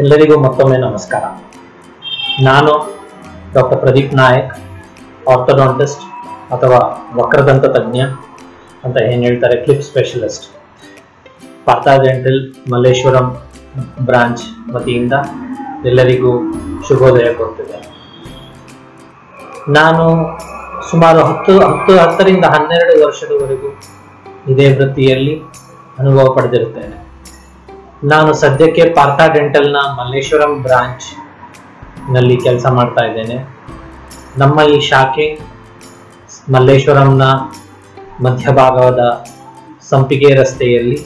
ಎಲ್ಲರಿಗೂ ಮತ್ತೊಮ್ಮೆ ನಮಸ್ಕಾರ. ನಾನು ಡಾಕ್ಟರ್ ಪ್ರದೀಪ್ ನಾಯಕ್, ಆರ್ಥೋಡಾಂಟಿಸ್ಟ್ ಅಥವಾ ವಕ್ರದಂತ ತಜ್ಞ ಅಂತ ಏನು ಹೇಳ್ತಾರೆ, clip specialist. Partha dental Malleshwaram branch ವತಿಯಿಂದ ಎಲ್ಲರಿಗೂ ಶುಭೋದಯ ಕೊಡ್ತಿದೆ ನಾನು ಸುಮಾರು ಹತ್ತು ಹತ್ತು, ಹತ್ತರಿಂದ ಹನ್ನೆರಡು ವರ್ಷದವರೆಗೂ ಇದೇ ವೃತ್ತಿಯಲ್ಲಿ ಅನುಭವ ಪಡೆದಿರುತ್ತೇನೆ. ನಾನು ಸದ್ಯಕ್ಕೆ ಪಾರ್ಥಾ ಡೆಂಟಲ್ನ ಮಲ್ಲೇಶ್ವರಂ ಬ್ರಾಂಚ್ನಲ್ಲಿ ಕೆಲಸ ಮಾಡ್ತಾ ಇದ್ದೇನೆ. ನಮ್ಮ ಈ ಶಾಖೆ ಮಲ್ಲೇಶ್ವರಂನ ಮಧ್ಯಭಾಗದ ಸಂಪಿಗೆ ರಸ್ತೆಯಲ್ಲಿ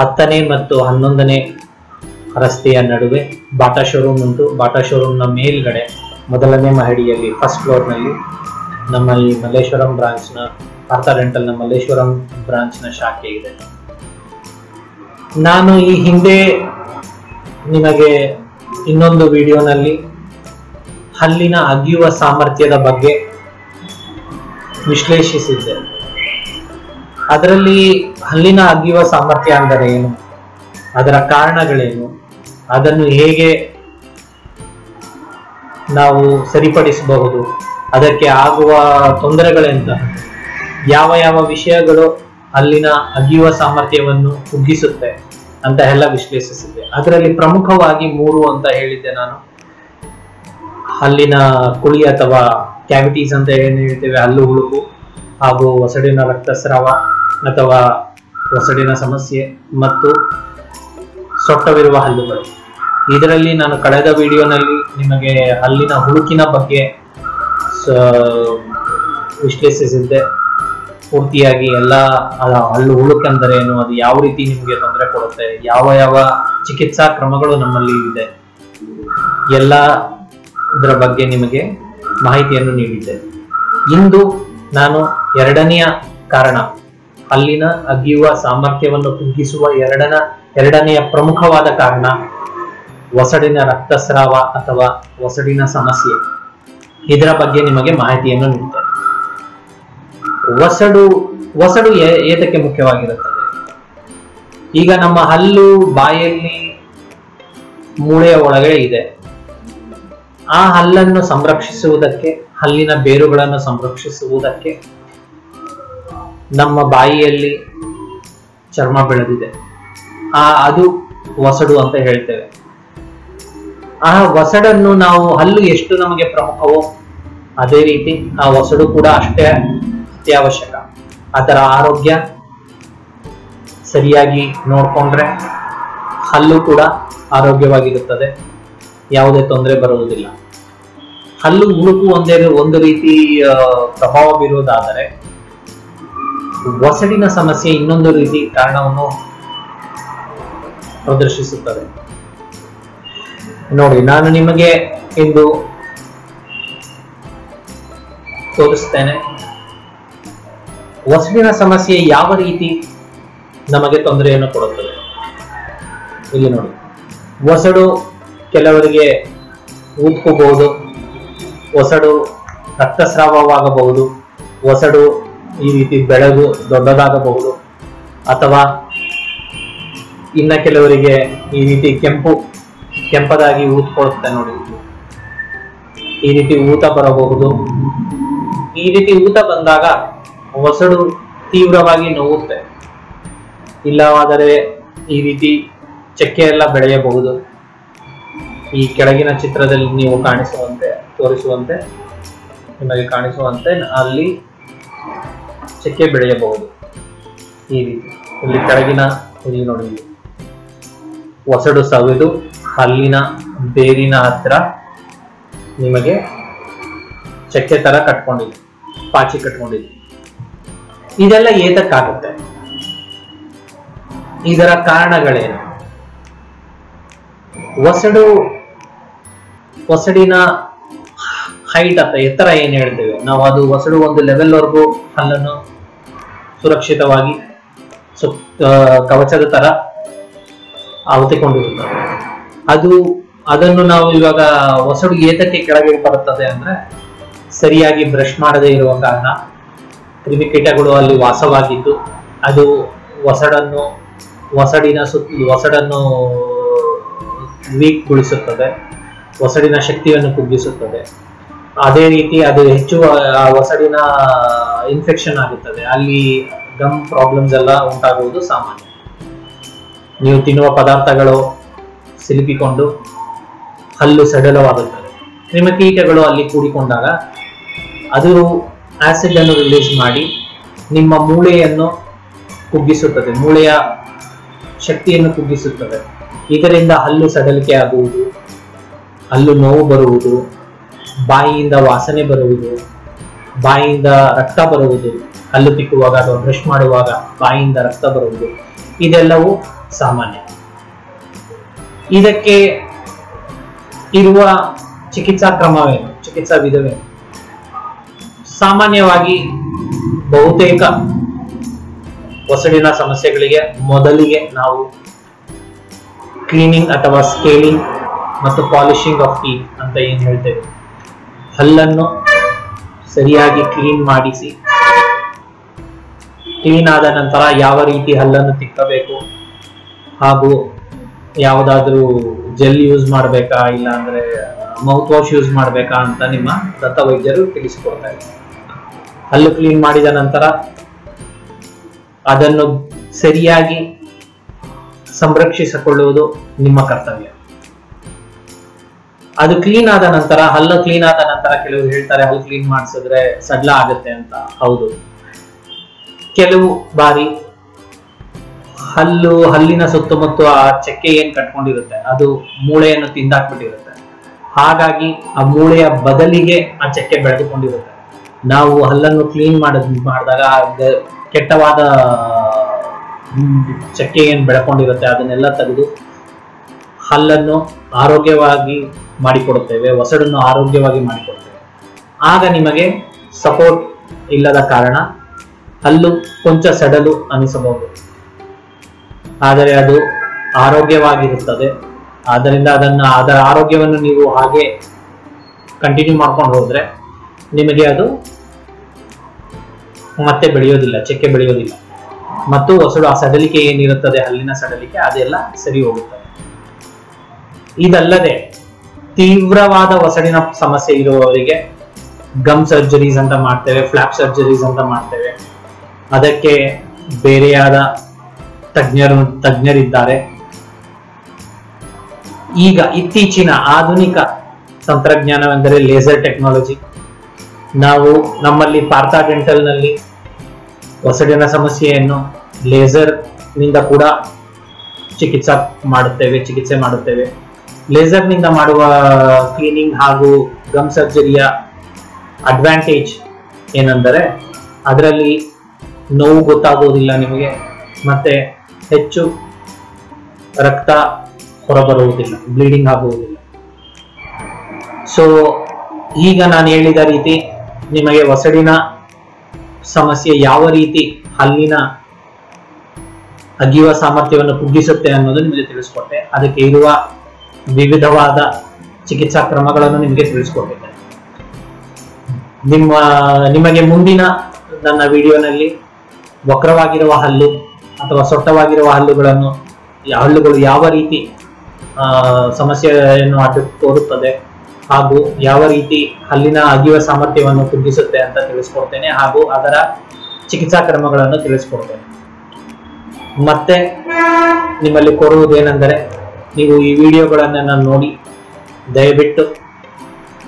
ಹತ್ತನೇ ಮತ್ತು ಹನ್ನೊಂದನೇ ರಸ್ತೆಯ ನಡುವೆ ಬಾಟಾ ಶೋರೂಮ್ ಉಂಟು. ಬಾಟಾ ಶೋರೂಮ್ನ ಮೇಲ್ಗಡೆ ಮೊದಲನೇ ಮಹಡಿಯಲ್ಲಿ ಫಸ್ಟ್ ಫ್ಲೋರ್ನಲ್ಲಿ ನಮ್ಮ ಈ ಮಲ್ಲೇಶ್ವರಂ ಬ್ರಾಂಚ್ನ ಪಾರ್ಥ ಡೆಂಟಲ್ನ ಮಲ್ಲೇಶ್ವರಂ ಬ್ರಾಂಚ್ನ ಶಾಖೆ ಇದೆ. ನಾನು ಈ ಹಿಂದೆ ನಿಮಗೆ ಇನ್ನೊಂದು ವಿಡಿಯೋನಲ್ಲಿ ಹಲ್ಲಿನ ಅಗಿಯುವ ಸಾಮರ್ಥ್ಯದ ಬಗ್ಗೆ ವಿಶ್ಲೇಷಿಸಿದ್ದೆ. ಅದರಲ್ಲಿ ಹಲ್ಲಿನ ಅಗಿಯುವ ಸಾಮರ್ಥ್ಯ ಅಂದರೆ ಏನು? ಅದರ ಕಾರಣಗಳೇನು? ಅದನ್ನು ಹೇಗೆ ನಾವು ಸರಿಪಡಿಸಬಹುದು? ಅದಕ್ಕೆ ಆಗುವ ತೊಂದರೆಗಳೆಂತ? ಯಾವ ಯಾವ ವಿಷಯಗಳು ಅಲ್ಲಿನ ಅಗಿಯುವ ಸಾಮರ್ಥ್ಯವನ್ನು ಕುಗ್ಗಿಸುತ್ತೆ? ಅಂತ ಎಲ್ಲ ವಿಶ್ಲೇಷಿಸಿದ್ದೆ. ಅದರಲ್ಲಿ ಪ್ರಮುಖವಾಗಿ ಮೂರು ಅಂತ ಹೇಳಿದ್ದೆ ನಾನು. ಹಲ್ಲಿನ ಕುಳಿ ಅಥವಾ ಕ್ಯಾವಿಟೀಸ್ ಅಂತ ಏನು ಹೇಳ್ತೇವೆ, ಹಲ್ಲು, ಹುಳುಕು ಹಾಗೂ ಒಸಡಿನ ರಕ್ತಸ್ರಾವ ಅಥವಾ ಒಸಡಿನ ಸಮಸ್ಯೆ ಮತ್ತು ಸೊಟ್ಟವಿರುವ ಹಲ್ಲುಗಳು. ಇದರಲ್ಲಿ ನಾನು ಕಳೆದ ವಿಡಿಯೋನಲ್ಲಿ ನಿಮಗೆ ಹಲ್ಲಿನ ಹುಳುಕಿನ ಬಗ್ಗೆ ವಿಶ್ಲೇಷಿಸಿದ್ದೆ. ಪೂರ್ತಿಯಾಗಿ ಎಲ್ಲ, ಅಲ್ಲಿ ಉಳುಕೆಂದರೆ ಏನು? ಅದು ಯಾವ ರೀತಿ ನಿಮಗೆ ತೊಂದರೆ ಕೊಡುತ್ತೆ? ಯಾವ ಯಾವ ಚಿಕಿತ್ಸಾ ಕ್ರಮಗಳು ನಮ್ಮಲ್ಲಿ ಇದೆ? ಎಲ್ಲ ಇದರ ಬಗ್ಗೆ ನಿಮಗೆ ಮಾಹಿತಿಯನ್ನು ನೀಡಿದ್ದೆ. ಇಂದು ನಾನು ಎರಡನೆಯ ಕಾರಣ. ಅಲ್ಲಿನ ಅಗಿಯುವ ಸಾಮರ್ಥ್ಯವನ್ನು ಕುಗ್ಗಿಸುವ ಎರಡನ, ಎರಡನೆಯ ಪ್ರಮುಖವಾದ ಕಾರಣ ಒಸಡಿನ ರಕ್ತಸ್ರಾವ ಅಥವಾ ಒಸಡಿನ ಸಮಸ್ಯೆ. ಇದರ ಬಗ್ಗೆ ನಿಮಗೆ ಮಾಹಿತಿಯನ್ನು ನೀಡ್ತೇನೆ ಒಸಡು ಒಸಡು ಏತಕ್ಕೆ ಮುಖ್ಯವಾಗಿರುತ್ತದೆ? ಈಗ ನಮ್ಮ ಹಲ್ಲು ಬಾಯಲ್ಲಿ ಮೂಳೆಯ ಒಳಗಡೆ ಇದೆ. ಆ ಹಲ್ಲನ್ನು ಸಂರಕ್ಷಿಸುವುದಕ್ಕೆ, ಹಲ್ಲಿನ ಬೇರುಗಳನ್ನು ಸಂರಕ್ಷಿಸುವುದಕ್ಕೆ ನಮ್ಮ ಬಾಯಿಯಲ್ಲಿ ಚರ್ಮ ಬೆಳೆದಿದೆ. ಆ, ಅದು ಒಸಡು ಅಂತ ಹೇಳ್ತೇವೆ. ಆ ಒಸಡನ್ನು ನಾವು ಹಲ್ಲು ಎಷ್ಟು ನಮಗೆ ಪ್ರಮುಖವೋ, ಅದೇ ರೀತಿ ಆ ಒಸಡು ಕೂಡ ಅಷ್ಟೇ. ಅತ್ಯವಶ್ಯಕ. ಅದರ ಆರೋಗ್ಯ ಸರಿಯಾಗಿ ನೋಡ್ಕೊಂಡ್ರೆ ಹಲ್ಲು ಕೂಡ ಆರೋಗ್ಯವಾಗಿರುತ್ತದೆ. ಯಾವುದೇ ತೊಂದರೆ ಬರುವುದಿಲ್ಲ. ಹಲ್ಲು ಉಳುಕು ಒಂದೇ ಒಂದು ರೀತಿ ಪ್ರಭಾವ ಬೀರುವುದಾದರೆ ಒಸಡಿನ ಸಮಸ್ಯೆ ಇನ್ನೊಂದು ರೀತಿ ಕಾರಣವನ್ನು ಪ್ರದರ್ಶಿಸುತ್ತದೆ. ನೋಡಿ, ನಾನು ನಿಮಗೆ ಇಂದು ತೋರಿಸ್ತೇನೆ. ಒಸಡಿನ ಸಮಸ್ಯೆ ಯಾವ ರೀತಿ ನಮಗೆ ತೊಂದರೆಯನ್ನು ಕೊಡುತ್ತದೆ? ಇಲ್ಲಿ ನೋಡಿ. ಒಸಡು ಕೆಲವರಿಗೆ ಊದ್ಕೋಬಹುದು ಒಸಡು ರಕ್ತಸ್ರಾವವಾಗಬಹುದು ಒಸಡು ಈ ರೀತಿ ಬೆಳಗು ದೊಡ್ಡದಾಗಬಹುದು, ಅಥವಾ ಇನ್ನ ಕೆಲವರಿಗೆ ಈ ರೀತಿ ಕೆಂಪು, ಕೆಂಪದಾಗಿ ಊದ್ಕೊಳ್ಳುತ್ತೆ ನೋಡಿ. ಈ ರೀತಿ ಊತ ಬರಬಹುದು. ಈ ರೀತಿ ಊತ ಬಂದಾಗ ಒಸಡು ತೀವ್ರವಾಗಿ ನೋವುತ್ತೆ. ಇಲ್ಲವಾದರೆ ಈ ರೀತಿ ಚಕ್ಕೆ ಎಲ್ಲ ಬೆಳೆಯಬಹುದು. ಈ ಕೆಳಗಿನ ಚಿತ್ರದಲ್ಲಿ ನೀವು ಕಾಣಿಸುವಂತೆ, ತೋರಿಸುವಂತೆ, ನಿಮಗೆ ಕಾಣಿಸುವಂತೆ ಅಲ್ಲಿ ಚಕ್ಕೆ ಬೆಳೆಯಬಹುದು. ಈ ರೀತಿ. ಇಲ್ಲಿ ಕೆಳಗಿನ, ಇಲ್ಲಿ ನೋಡಿ. ಒಸಡು ಸವಿದು ಹಲ್ಲಿನ ಬೇರಿನ ಹತ್ರ ನಿಮಗೆ ಚಕ್ಕೆ ತರ ಕಟ್ಕೊಂಡಿದೆ, ಪಾಚಿ ಕಟ್ಕೊಂಡಿದೆ. ಇದೆಲ್ಲ ಏತಕ್ಕಾಗುತ್ತೆ? ಇದರ ಕಾರಣಗಳೇನು? ಒಸಡು ಒಸಡಿನ ಹೈಟ್ ಅಂತ ಎತ್ತರ ಏನು ಹೇಳ್ತೇವೆ? ನಾವು ಅದು ಒಸಡು ಒಂದು ಲೆವೆಲ್ ವರೆಗೂ ಹಲ್ಲನ್ನು ಸುರಕ್ಷಿತವಾಗಿ ಕವಚದ ತರ ಆವತಿಕೊಂಡಿರುತ್ತದೆ ಅದು, ಅದನ್ನು ನಾವು ಇವಾಗ ಒಸಡು ಏತಕ್ಕೆ ಕೆಳಗೆ ಬರುತ್ತದೆ ಅಂದ್ರೆ ಸರಿಯಾಗಿ ಬ್ರಷ್ ಮಾಡದೇ ಇರುವ ಕಾರಣ ಕ್ರಿಮಿಕೀಟಗಳು ಅಲ್ಲಿ ವಾಸವಾಗಿದ್ದು, ಅದು ಒಸಡನ್ನು, ಒಸಡಿನ ಸುತ್ತ, ಒಸಡನ್ನು ವೀಕ್ಗೊಳಿಸುತ್ತದೆ, ಒಸಡಿನ ಶಕ್ತಿಯನ್ನು ಕುಗ್ಗಿಸುತ್ತದೆ. ಅದೇ ರೀತಿ ಅದು ಹೆಚ್ಚು ಒಸಡಿನ ಇನ್ಫೆಕ್ಷನ್ ಆಗುತ್ತದೆ. ಅಲ್ಲಿ ಗಮ್ ಪ್ರಾಬ್ಲಮ್ಸ್ ಎಲ್ಲ ಉಂಟಾಗುವುದು ಸಾಮಾನ್ಯ. ನೀವು ತಿನ್ನುವ ಪದಾರ್ಥಗಳು ಸಿಲುಕಿಕೊಂಡು ಹಲ್ಲು ಸಡಿಲವಾಗುತ್ತದೆ. ಕ್ರಿಮಿಕೀಟಗಳು ಅಲ್ಲಿ ಕೂಡಿಕೊಂಡಾಗ ಅದು ಆಸಿಡ್ ಅನ್ನು ರಿಲೀಸ್ ಮಾಡಿ ನಿಮ್ಮ ಮೂಳೆಯನ್ನು ಕುಗ್ಗಿಸುತ್ತದೆ. ಮೂಳೆಯ ಶಕ್ತಿಯನ್ನು ಕುಗ್ಗಿಸುತ್ತದೆ. ಇದರಿಂದ ಹಲ್ಲು ಸಡಲಿಕೆ ಆಗುವುದು, ಹಲ್ಲು ನೋವು ಬರುವುದು, ಬಾಯಿಯಿಂದ ವಾಸನೆ ಬರುವುದು, ಬಾಯಿಯಿಂದ ರಕ್ತ ಬರುವುದು, ಹಲ್ಲು ತಿಕ್ಕುವಾಗ ಅಥವಾ ಬ್ರಷ್ ಮಾಡುವಾಗ ಬಾಯಿಯಿಂದ ರಕ್ತ ಬರುವುದು, ಇದೆಲ್ಲವೂ ಸಾಮಾನ್ಯ. ಇದಕ್ಕೆ ಇರುವ ಚಿಕಿತ್ಸಾ ಕ್ರಮವೇನು? ಚಿಕಿತ್ಸಾ ವಿಧವೇನು? ಸಾಮಾನ್ಯವಾಗಿ ಬಹುತೇಕ ಒಸಡಿನ ಸಮಸ್ಯೆಗಳಿಗೆ ಮೊದಲಿಗೆ ನಾವು ಕ್ಲೀನಿಂಗ್ ಅಥವಾ ಸ್ಕೇಲಿಂಗ್ ಮತ್ತು ಪಾಲಿಶಿಂಗ್ ಆಫ್ ಟೀ ಅಂತ ಏನು ಹೇಳ್ತೇವೆ. ಹಲ್ಲನ್ನು ಸರಿಯಾಗಿ ಕ್ಲೀನ್ ಮಾಡಿಸಿ ಕ್ಲೀನ್ ಆದ ನಂತರ ಯಾವ ರೀತಿ ಹಲ್ಲನ್ನು ತಿಕ್ಕಬೇಕು ಹಾಗೂ ಯಾವುದಾದ್ರೂ ಜೆಲ್ ಯೂಸ್ ಮಾಡಬೇಕಾ ಇಲ್ಲ ಅಂದ್ರೆ ಮೌತ್ ವಾಶ್ ಯೂಸ್ ಮಾಡಬೇಕಾ ಅಂತ ನಿಮ್ಮ ದತ್ತ ವೈದ್ಯರು ತಿಳಿಸಿಕೊಡ್ತಾರೆ ಹಲ್ಲು ಕ್ಲೀನ್ ಮಾಡಿದ ನಂತರ ಅದನ್ನು ಸರಿಯಾಗಿ ಸಂರಕ್ಷಿಸಿಕೊಳ್ಳುವುದು ನಿಮ್ಮ ಕರ್ತವ್ಯ. ಅದು ಕ್ಲೀನ್ ಆದ ನಂತರ, ಹಲ್ಲು ಕ್ಲೀನ್ ಆದ ನಂತರ ಕೆಲವರು ಹೇಳ್ತಾರೆ, ಹಲ್ಲು ಕ್ಲೀನ್ ಮಾಡಿಸಿದ್ರೆ ಸಡ್ಲ ಆಗುತ್ತೆ ಅಂತ. ಹೌದು. ಕೆಲವು ಬಾರಿ ಹಲ್ಲು, ಹಲ್ಲಿನ ಸುತ್ತಮುತ್ತ ಆ ಚಕ್ಕೆ ಏನ್ ಕಟ್ಕೊಂಡಿರುತ್ತೆ, ಅದು ಮೂಳೆಯನ್ನು ತಿಂದಾಕ್ಬಿಟ್ಟಿರುತ್ತೆ. ಹಾಗಾಗಿ ಆ ಮೂಳೆಯ ಬದಲಿಗೆ ಆ ಚಕ್ಕೆ ಬೆಳೆದುಕೊಂಡಿರುತ್ತೆ. ನಾವು ಹಲ್ಲನ್ನು ಕ್ಲೀನ್ ಮಾಡ, ಮಾಡಿದಾಗ ಕೆಟ್ಟವಾದ ಚಕ್ಕೆ ಏನು ಬೆಳ್ಕೊಂಡಿರುತ್ತೆ ಅದನ್ನೆಲ್ಲ ತೆಗೆದು ಹಲ್ಲನ್ನು ಆರೋಗ್ಯವಾಗಿ ಮಾಡಿಕೊಡುತ್ತೇವೆ ಹೊಸಡನ್ನು ಆರೋಗ್ಯವಾಗಿ ಮಾಡಿಕೊಡುತ್ತೇವೆ. ಆಗ ನಿಮಗೆ ಸಪೋರ್ಟ್ ಇಲ್ಲದ ಕಾರಣ ಹಲ್ಲು ಕೊಂಚ ಸಡಲು ಅನಿಸಬಹುದು. ಆದರೆ ಅದು ಆರೋಗ್ಯವಾಗಿರುತ್ತದೆ. ಆದ್ದರಿಂದ ಅದನ್ನು, ಅದರ ಆರೋಗ್ಯವನ್ನು ನೀವು ಹಾಗೆ ಕಂಟಿನ್ಯೂ ಮಾಡ್ಕೊಂಡು ಹೋದ್ರೆ ನಿಮಗೆ ಅದು ಮತ್ತೆ ಬೆಳೆಯೋದಿಲ್ಲ, ಚೆಕ್ಕೆ ಬೆಳೆಯೋದಿಲ್ಲ. ಮತ್ತು ಹೊಸಡು ಆ ಸಡಲಿಕೆ ಏನಿರುತ್ತದೆ, ಹಲ್ಲಿನ ಸಡಲಿಕೆ, ಅದೆಲ್ಲ ಸರಿ ಹೋಗುತ್ತದೆ ಇದಲ್ಲದೆ ತೀವ್ರವಾದ ಒಸಡಿನ ಸಮಸ್ಯೆ ಇರುವವರಿಗೆ ಗಮ್ ಸರ್ಜರೀಸ್ ಅಂತ ಮಾಡ್ತೇವೆ ಫ್ಲಾಪ್ ಸರ್ಜರೀಸ್ ಅಂತ ಮಾಡ್ತೇವೆ. ಅದಕ್ಕೆ ಬೇರೆಯಾದ ತಜ್ಞರು, ತಜ್ಞರಿದ್ದಾರೆ. ಈಗ ಇತ್ತೀಚಿನ ಆಧುನಿಕ ತಂತ್ರಜ್ಞಾನವೆಂದರೆ ಲೇಸರ್ ಟೆಕ್ನಾಲಜಿ ನಾವು ನಮ್ಮಲ್ಲಿ ಪಾರ್ಥ ಡೆಂಟಲ್ನಲ್ಲಿ ಹೊಸಡಿನ ಸಮಸ್ಯೆಯನ್ನು ಲೇಸರ್ನಿಂದ ಕೂಡ ಚಿಕಿತ್ಸಾ ಮಾಡುತ್ತೇವೆ, ಚಿಕಿತ್ಸೆ ಮಾಡುತ್ತೇವೆ. ಲೇಸರ್ನಿಂದ ಮಾಡುವ ಕ್ಲೀನಿಂಗ್ ಹಾಗೂ ಗಮ್ ಸರ್ಜರಿಯ ಅಡ್ವಾಂಟೇಜ್ ಏನೆಂದರೆ ಅದರಲ್ಲಿ ನೋವು ಗೊತ್ತಾಗುವುದಿಲ್ಲ ನಿಮಗೆ, ಮತ್ತು ಹೆಚ್ಚು ರಕ್ತ ಹೊರಬರುವುದಿಲ್ಲ ಬ್ಲೀಡಿಂಗ್ ಆಗುವುದಿಲ್ಲ. ಸೊ ಈಗ ನಾನು ಹೇಳಿದ ರೀತಿ ನಿಮಗೆ ಒಸಡಿನ ಸಮಸ್ಯೆ ಯಾವ ರೀತಿ ಹಲ್ಲಿನ ಅಗಿಯುವ ಸಾಮರ್ಥ್ಯವನ್ನು ಕುಗ್ಗಿಸುತ್ತೆ ಅನ್ನೋದು ನಿಮಗೆ ತಿಳಿಸ್ಕೊಟ್ಟೆ. ಅದಕ್ಕೆ ಇರುವ ವಿವಿಧವಾದ ಚಿಕಿತ್ಸಾ ಕ್ರಮಗಳನ್ನು ನಿಮಗೆ ತಿಳಿಸ್ಕೊಟ್ಟಿದ್ದೆ. ನಿಮ್ಮ, ನಿಮಗೆ ಮುಂದಿನ ನನ್ನ ವಿಡಿಯೋನಲ್ಲಿ ವಕ್ರವಾಗಿರುವ ಹಲ್ಲು ಅಥವಾ ಸೊಟ್ಟವಾಗಿರುವ ಹಲ್ಲುಗಳನ್ನು, ಹಲ್ಲುಗಳು ಯಾವ ರೀತಿ ಸಮಸ್ಯೆಯನ್ನು ಅಡ್ಡ ತೋರುತ್ತದೆ ಹಾಗೂ ಯಾವ ರೀತಿ ಹಲ್ಲಿನ ಅಗಿಯುವ ಸಾಮರ್ಥ್ಯವನ್ನು ಕುಗ್ಗಿಸುತ್ತೆ ಅಂತ ತಿಳಿಸ್ಕೊಡ್ತೇನೆ ಹಾಗೂ ಅದರ ಚಿಕಿತ್ಸಾ ಕ್ರಮಗಳನ್ನು ತಿಳಿಸ್ಕೊಡ್ತೇನೆ. ಮತ್ತೆ ನಿಮ್ಮಲ್ಲಿ ಕೋರುವುದೇನೆಂದರೆ ನೀವು ಈ ವಿಡಿಯೋಗಳನ್ನೆಲ್ಲ ನೋಡಿ ದಯವಿಟ್ಟು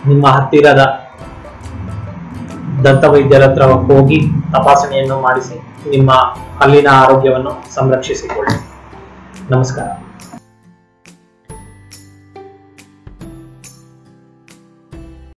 ನಿಮ್ಮ ಹತ್ತಿರದ ದಂತ ವೈದ್ಯರ ಹತ್ರ ಹೋಗಿ ತಪಾಸಣೆಯನ್ನು ಮಾಡಿಸಿ ನಿಮ್ಮ ಹಲ್ಲಿನ ಆರೋಗ್ಯವನ್ನು ಸಂರಕ್ಷಿಸಿಕೊಳ್ಳಿ. ನಮಸ್ಕಾರ.